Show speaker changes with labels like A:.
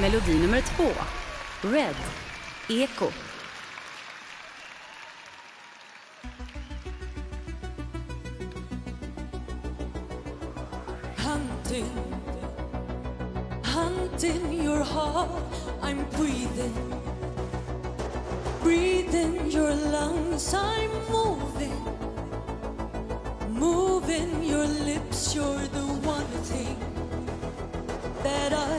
A: Melodi nummer två. Red. Eko.
B: Hunting, hunting your heart. I'm breathing, breathing your lungs. I'm moving, moving your lips. You're the one thing that I